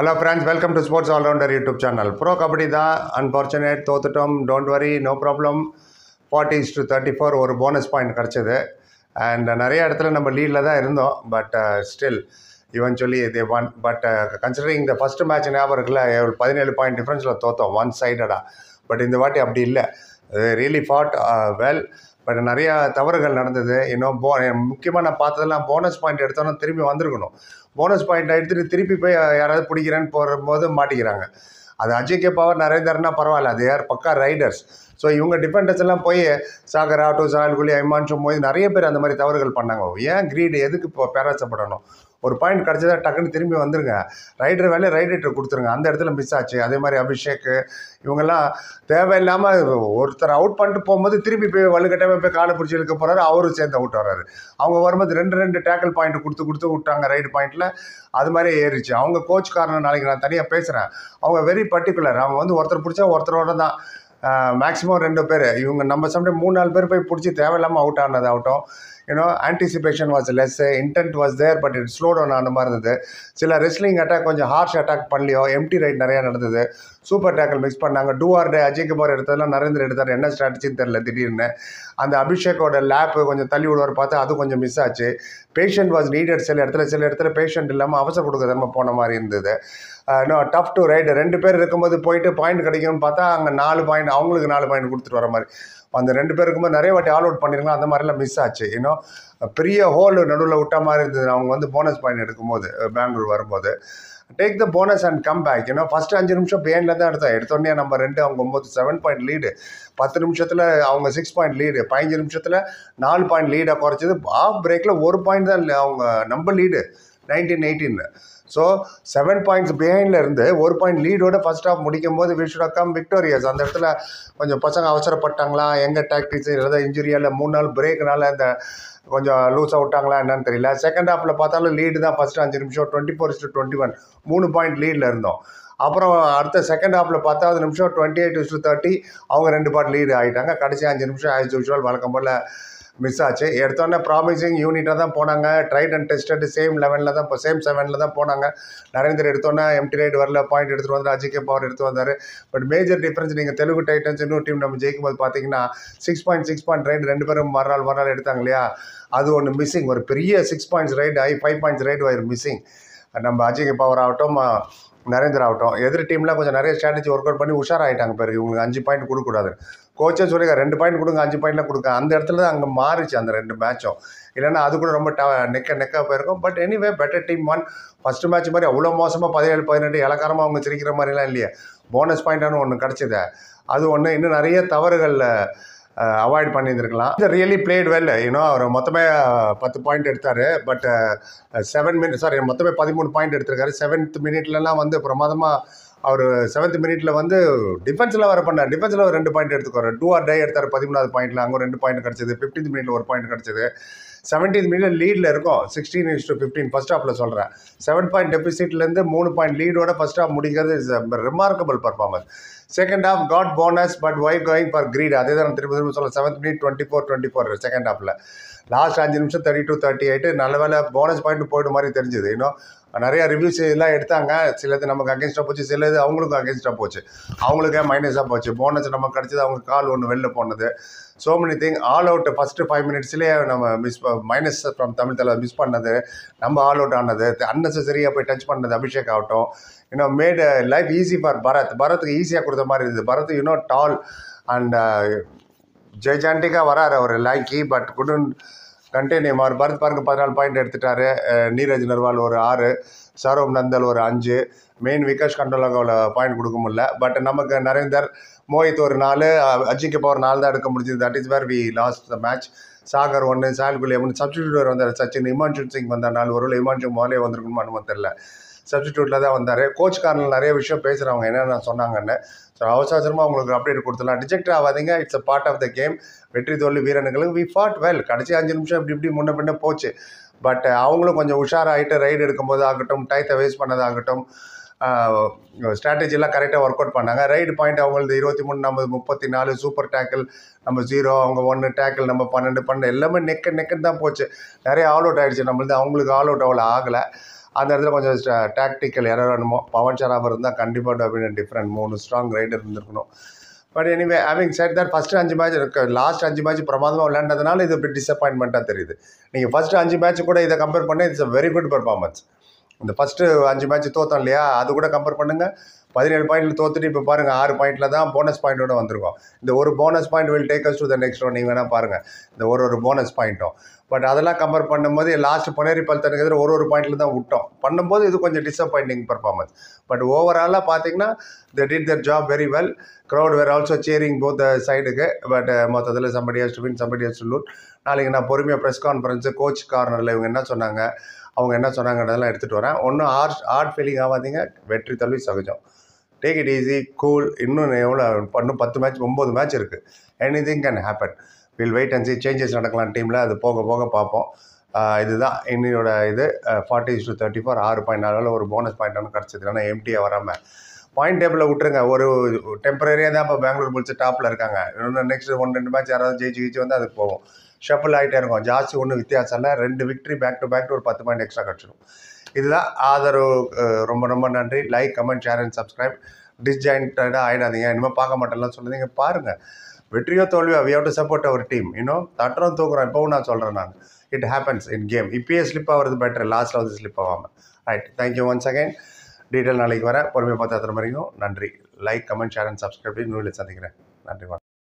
Hello friends welcome to sports allrounder YouTube channel pro kabaddi தான் unfortunate தோத்துட்டோம் don't worry no problem forty is to thirty four ஒரு bonus point கிடச்சிது. And நிறைய இடத்துல நம்ம லீடில் தான் இருந்தோம் but still eventually they won but considering இந்த ஃபஸ்ட்டு மேட்ச் ஞாபகம் இருக்குல்ல ஒரு பதினேழு பாயிண்ட் டிஃப்ரென்ஸில் தோத்தோம் ஒன் சைடடாக பட் இந்த வாட்டி அப்படி இல்லை. ரியலி ஃபாட் வெல் பட் நிறையா தவறுகள் நடந்தது. இன்னும் போ முக்கியமாக நான் பார்த்ததெல்லாம் போனஸ் பாயிண்ட் எடுத்தோன்னா திரும்பி வந்திருக்கணும். போனஸ் பாயிண்ட் எடுத்துகிட்டு திருப்பி போய் யாராவது பிடிக்கிறேன்னு போகும்போது மாட்டிக்கிறாங்க. அது அஜய் பவர் பவர் நரேந்தர்னா பரவாயில்ல. அது யார் பக்கா ரைடர்ஸ் ஸோ இவங்க டிஃபெண்டர்ஸ் எல்லாம் போய் சாகர் ஆட்டோ சாயல் குலி ஐமான்ஷும் போய் நிறைய பேர் அந்த மாதிரி தவறுகள் பண்ணாங்க. ஏன் கிரீடு எதுக்கு இப்போ பேராசப்படணும்? ஒரு பாயிண்ட் கிடச்சதா டக்குன்னு திரும்பி வந்துருங்க. ரைடர் வேலையை ரைடர்கிட்ட கொடுத்துருங்க. அந்த இடத்துல மிஸ் ஆச்சு. அதே மாதிரி அபிஷேக் இவங்கெல்லாம் தேவையில்லாமல் ஒருத்தர் அவுட் பண்ணிட்டு போகும்போது திருப்பி போய் வலுக்கட்டாம போய் காலை பிடிச்சி இழுக்க போகிறாரு அவரும் சேர்ந்து அவுட் வர்றாரு. அவங்க வரும்போது ரெண்டு ரெண்டு டேக்கிள் பாயிண்ட் கொடுத்து கொடுத்து விட்டாங்க ரைடு பாயிண்டில் அது மாதிரி ஏறிச்சு அவங்க கோச் காரணம் நாளைக்கு நான் தனியாக பேசுகிறேன் அவங்க வெரி பர்டிகுலர் அவங்க வந்து ஒருத்தர் பிடிச்சா ஒருத்தரோட தான். மேக்ஸிமம் ரெண்டு பேர். இவங்க நம்ம சம்டைம் மூணு நாலு பேர் போய் பிடிச்சி தேவையில்லாமல் அவுட் ஆனது ஆகட்டும் you know anticipation was less intent was there but it slow down ஆன மாதிரி இருந்தது. சில ரெஸ்லிங் அட்டாக் கொஞ்சம் ஹார்ஷ் அட்டாக் பண்ணலையோ எம்டி ரைட் நிறையா நடந்தது. சூப்பர் டேக்கல் மிக்ஸ் பண்ணாங்க. Do or die Ajay Kumar எடுத்ததெல்லாம் Narendra எடுத்தார். என்ன ஸ்ட்ராட்டஜின்னு தெரில திடீர்னு. அந்த அபிஷேக்கோட லேப்பு கொஞ்சம் தள்ளி விடுவார் பார்த்து அது கொஞ்சம் மிஸ் ஆச்சு. பேஷண்ட் வாஸ் நீடட் சில இடத்துல சில இடத்துல பேஷண்ட் இல்லாமல் அவசர கொடுக்க நம்ம போன மாதிரி இருந்தது. இன்னும் டஃப் டு ரைடு ரெண்டு பேர் இருக்கும்போது போயிட்டு பாயிண்ட் கிடைக்கும்னு பார்த்தா அங்கே நாலு பாயிண்ட் அவங்களுக்கு நாலு பாயிண்ட் கொடுத்துட்டு வர மாதிரி. அந்த ரெண்டு பேருக்குமே நிறைய வாட்டி ஆல் அவுட் பண்ணிருக்கலாம். அந்த மாதிரிலாம் மிஸ் ஆச்சு. இன்னும் பெரிய ஹோல் நடுவில் விட்ட மாதிரி இருந்தது. அவங்க வந்து போனஸ் பாயிண்ட் எடுக்கும்போது பெங்களூர் வரும்போது. Take the bonus and come back ஏன்னா ஃபஸ்ட்டு அஞ்சு நிமிஷம் பேனில் தான் எடுத்தோம். எடுத்தோடனே நம்ம ரெண்டு அவங்க ஒம்பது செவன் பாயிண்ட் லீடு பத்து நிமிஷத்தில் அவங்க சிக்ஸ் பாயிண்ட் லீடு பதினஞ்சு நிமிஷத்தில் நாலு பாயிண்ட் லீடாக குறைச்சது. ஆஃப் பிரேக்கில் ஒரு பாயிண்ட் தான் அவங்க நம்ம லீடு நைன்டீன் எயிட்டீனில் ஸோ செவன் பாயிண்ட்ஸ் பிஹைண்டில் இருந்து ஒரு பாயிண்ட் லீடோட ஃபஸ்ட் ஆஃப் முடிக்கும் போது வி ஷுட் கம் விக்டோரியஸ் அந்த இடத்துல கொஞ்சம் பசங்க அவசரப்பட்டாங்களா? எங்கே டாக்டிக்ஸ் இல்லை இன்ஜுரியா இல்லை மூணு நாள் பிரேக்னால இந்த கொஞ்சம் லூஸாக விட்டாங்களா? என்னன்னு தெரியல. செகண்ட் ஹாஃபில் பார்த்தாலும் லீடு தான் ஃபஸ்ட்டு அஞ்சு நிமிஷம் twenty four to twenty one மூணு பாயிண்ட் லீடில் இருந்தோம். அப்புறம் அடுத்த செகண்ட் ஹாஃபில் பத்தாவது நிமிஷம் டுவெண்ட்டி எயிட் டு தேர்ட்டி அவங்க ரெண்டு பாட் லீடு ஆகிட்டாங்க கடைசி அஞ்சு நிமிஷம் ஆஸ் யூஷுவல் வழக்கம் போல் மிஸ் ஆச்சு. எடுத்தோடனே ப்ராமிசிங் யூனிட்டாக தான் போனாங்க. ட்ரைட் அண்ட் டெஸ்டட் சேம் லெவனில் தான் இப்போ சேம் செவனில் தான் போனாங்க. நரேந்தர் எடுத்தோன்னே எம்டி ரைட் வரல. பாயிண்ட் எடுத்துகிட்டு வந்தார். அஜிகே பவர் எடுத்து வந்தார். பட் மேஜர் டிஃப்ரென்ஸ் நீங்கள் தெலுங்கு டைட்டன்ஸ் இன்னொரு டீம் நம்ம ஜெயிக்கும் போது பார்த்தீங்கன்னா six point six point raid ரெண்டு பேரும் மறுநாள் மறுநாள் எடுத்தாங்க இல்லையா? அது ஒன்று மிஸ்ஸிங் ஒரு பெரிய சிக்ஸ் பாயிண்ட்ஸ் ரைடு ஆகி ஃபைவ் பாயிண்ட்ஸ் ரைடு ஆயிரு மிஸ்ஸிங் நம்ம அஜிகே பவர் ஆகட்டும் நரேந்திர ஆகட்டும். எதிர் டீம்லாம் கொஞ்சம் நிறைய ஸ்ட்ராட்டஜி ஒர்க் அவுட் பண்ணி உஷாராயிட்டாங்க பேர் இவங்களுக்கு அஞ்சு பாயிண்ட் கொடுக்கக்கூடாது கோச்சே சொல்லிங்க ரெண்டு பாயிண்ட் கொடுங்க அஞ்சு பாயிண்ட்லாம் கொடுங்க. அந்த இடத்துல தான் அங்கே மாறிச்சு அந்த ரெண்டு மேட்சும் இல்லைன்னா அது கூட ரொம்ப ட நெக்க நெக்க போயிருக்கும். But anyway better team won first match மாதிரி அவ்வளோ மோசமாக பதினேழு பதினெட்டு இலக்காரமாக அவங்க சிரிக்கிற மாதிரிலாம் இல்லையே. போனஸ் பாயிண்டானு ஒன்று கிடச்சிது. அது ஒன்று இன்னும் நிறைய தவறுகளில் அவாய்ட் பண்ணியிருந்துருக்கலாம். இது really played well you know அவர் மொத்தமே பத்து பாயிண்ட் எடுத்தார். பட் செவன் மினிட் சாரி மொத்தமே பதிமூணு பாயிண்ட் எடுத்திருக்காரு. செவன்த் மினிட்லலாம் வந்து பிரமாதமாக அவர் செவன்த் மினிட்ல வந்து டிஃபென்ஸில் வர பண்ணார். டிஃபென்ஸில் ஒரு ரெண்டு பாயிண்ட் எடுத்துக்கிறார் டூ ஆர் டே எடுத்தார் பதிமூணாவது பாயிண்ட்டில் அங்கே ரெண்டு பாயிண்ட் கிடச்சிது. ஃபிஃப்டீன்த் மினிட்ல ஒரு பாயிண்ட் கிடச்சிது. செவன்டீன் மினிட் லீடில் இருக்கும். Sixteen is to fifteen first ஹாஃபில் சொல்கிறேன் செவன் பாயிண்ட் டெபிசிட்லேருந்து மூணு பாயிண்ட் லீடோட ஃபஸ்ட் ஹாஃப் முடிக்கிறது is remarkable performance second half got bonus but why going for greed அதே தான் திரும்ப திரும்ப சொல்ல seventh minute twenty four twenty four second ஹாஃபில் லாஸ்ட் அஞ்சு நிமிஷம் தேர்ட்டி டூ தேர்ட்டி எயிட்டு நல்ல வேலை போனஸ் பாயிண்ட் போய்ட்டு மாதிரி தெரிஞ்சுது இன்னும் நிறையா ரிவ்யூஸ் எல்லாம் எடுத்தாங்க. சிலது நமக்கு அகேன்ஸ்டாக போச்சு சிலது அவங்களுக்கும் அகேன்ஸ்டாக போச்சு. அவங்களுக்கே மைனஸாக போச்சு. போனஸ் நமக்கு கிடச்சது அவங்க கால் ஒன்று வெளில போனது. So many thing all out first five மினிட்ஸ்லேயே நம்ம மிஸ் மைனஸ் ஃப்ரம் தமிழ் தலை மிஸ் பண்ணது. நம்ம ஆல் அவுட் ஆனது. அன்னெசரியாக போய் டச் பண்ணது அபிஷேக் ஆகட்டும். இன்னும் made life easy for Bharat பரத்துக்கு ஈஸியாக கொடுத்த மாதிரி இருந்தது. Bharat you know tall and ஜெய்ஜாண்டிக்காக வராரு அவர் லாக்கி பட் குடன் கண்டெய்னியம் அவர் பரத் பாருங்க பதினாலு பாயிண்ட் எடுத்துட்டாரு. நீரஜ் நர்வால் ஒரு ஆறு சௌரவ் நந்தல் ஒரு அஞ்சு. மெயின் விகாஷ் கண்டோலகோவில் பாயிண்ட் கொடுக்க முடியல. பட் நமக்கு நரேந்தர் மோஹித் ஒரு நாலு அஜிக்கு பவர் நாலு தான் எடுக்க முடிஞ்சது. That is where we lost the match Sagar ஒன்று சால்குலி ஒன்று சப்ஸ்டியூட் வந்தார். சச்சின் இமான்ஷு சிங் வந்தார். நாலு ஒரு இமான்ஷு மோலே வந்திருக்குமா நம்ம தெரில சப்ஸ்டியூட்டில் தான் வந்தார். கோச் கார்னில் நிறைய விஷயம் பேசுகிறவங்க என்னென்ன சொன்னாங்கன்னு. ஸோ அவசர அவசரமாக உங்களுக்கு அப்டேட் கொடுத்துலாம் டிஜெக்ட் ஆகாதீங்க. It's a part of the game வெற்றி தோல்வி வீரனுங்களுக்கு வி ஃபாட் வெல் கடைசி அஞ்சு நிமிஷம் இப்படி இப்படி முன்ன பின்ன போச்சு. பட் அவங்களும் கொஞ்சம் உஷாராகிட்டு ரைடு எடுக்கும்போது ஆகட்டும் டைத்தை வேஸ்ட் பண்ணதாகட்டும் ஸ்ட்ராட்டஜிலாம் கரெக்டாக ஒர்க் அவுட் பண்ணாங்க. ரைடு பாயிண்ட் அவங்களது இருபத்தி மூணு நம்ம முப்பத்தி நாலு சூப்பர் டேக்கிள் நம்ம ஜீரோ அவங்க ஒன்று டேக்கிள் நம்ம பன்னெண்டு பன்னெண்டு எல்லாமே நெக்க நெக்குன்னு தான் போச்சு. நிறைய ஆல் அவுட் ஆகிடுச்சு நம்மளது அவங்களுக்கு ஆல் அவுட் அவ்வளோ ஆகலை. அந்த இடத்துல கொஞ்சம் டாக்டிக்கல் எரர் வேணுமோ பவன் ஷராப் இருந்தால் கண்டிப்பாக டொமினன் டிஃப்ரெண்ட் மூணு ஸ்ட்ராங் ரைடர் இருந்திருக்கணும். But anyway having side that first அஞ்சு மேட்ச் இருக்கு. லாஸ்ட் அஞ்சு மேட்ச் பிரமாதமாக விளையாண்டதுனால இது இப்படி டிசப்பாயின்மெண்ட்டாக தெரியுது. நீங்கள் ஃபஸ்ட்டு அஞ்சு மேட்ச் கூட இதை கம்பேர் பண்ண it's a very good performance இந்த ஃபஸ்ட்டு அஞ்சு மேட்ச் தோத்தோம் இல்லையா அது கூட கம்பேர் பண்ணுங்கள் பதினேழு பாயிண்டில் தோத்துட்டு இப்போ பாருங்கள் ஆறு பாயிண்டில் தான் போனஸ் பாயிண்டோட வந்திருக்கோம். இந்த ஒரு bonus point will take us to the next one நீங்கள் வேணால் பாருங்கள் இந்த ஒரு ஒரு போனஸ் பாயிண்ட்டும் பட் அதெல்லாம் கம்பேர் பண்ணும்போது லாஸ்ட் பொனேரி பல்தனுக்கு எதிர ஒரு ஒரு பாயிண்டில் தான் விட்டோம். பண்ணும்போது இது கொஞ்சம் டிசப்பாயிண்டிங் பர்ஃபார்மன்ஸ் பட் ஓவராலாக பார்த்தீங்கன்னா they did their job very well crowd were also sharing both சைடுக்கு பட் மொத்தத்தில் somebody has to win somebody has to lose நாளைக்கு நான் பொறுமையாக ப்ரெஸ் கான்ஃபரன்ஸு கோச் கார்னரில் இவங்க என்ன சொன்னாங்க? அவங்க என்ன சொன்னாங்கன்றதெல்லாம் எடுத்துகிட்டு வரேன். ஒன்றும் ஆர்ட் ஆர்ட் ஃபீலிங் ஆகாதீங்க. வெற்றி தோல்வி சகஜம். டேக் இட் ஈஸி கூல் இன்னும் எவ்வளோ இன்னும் பத்து மேட்ச் ஒம்பது மேட்ச் இருக்குது anything can happen will wait and see changes நடக்கலாம் டீமில் அது போக போக பார்ப்போம். இதுதான் இன்னையோட இது. ஃபார்ட்டி டு தேர்ட்டி ஃபோர் ஆறு பாயிண்ட் நாலு ஒரு போனஸ் பாயிண்ட் ஒன்று கிடச்சிது. இல்லைனா எம்டியாக வராமல் பாயிண்ட் டேபிளில் விட்டுருங்க. ஒரு டெம்பரரியாக தான் இப்போ பெங்களூர் புல்ஸ் டாப்பில் இருக்காங்க. இன்னொன்று நெக்ஸ்ட் ஒன் ரெண்டு மேட்ச் யாராவது ஜெயிச்சு ஜெயிச்சு வந்து அதுக்கு போகும் ஷஃபிள் ஆகிட்டே இருக்கும். ஜாஸ்தி ஒன்றும் வித்தியாசம் இல்லை. ரெண்டு விக்ட்ரி பேக் டு பேக் ஒரு பத்து பாயிண்ட் எக்ஸ்ட்ரா கிடச்சிடும் இதுதான் ஆதரவு. ரொம்ப ரொம்ப நன்றி. Like comment share and subscribe டிஸ்ஜாயின்டாக ஆகிடாதீங்க இனிமேல் பார்க்க மாட்டேன்லாம் சொல்லுதீங்க. பாருங்கள் வெற்றியோ தோல்வியோ we have to support our team இன்னும் தட்டுறோம் தூக்குறோம். இப்போவும் நான் சொல்கிறேன் நான். இட் ஹேப்பன்ஸ் இன் கேம் இப்பயே ஸ்லிப் ஆகிறது பெட்டர் லாஸ்ட்டில் வந்து ஸ்லிப் ஆகாமல் right thank you once again detail நாளைக்கு வரேன் பொறுமையை பார்த்து அத்தனை வரைக்கும் நன்றி. Like comment share and subscribe நூலில் சந்திக்கிறேன். நன்றி வணக்கம்.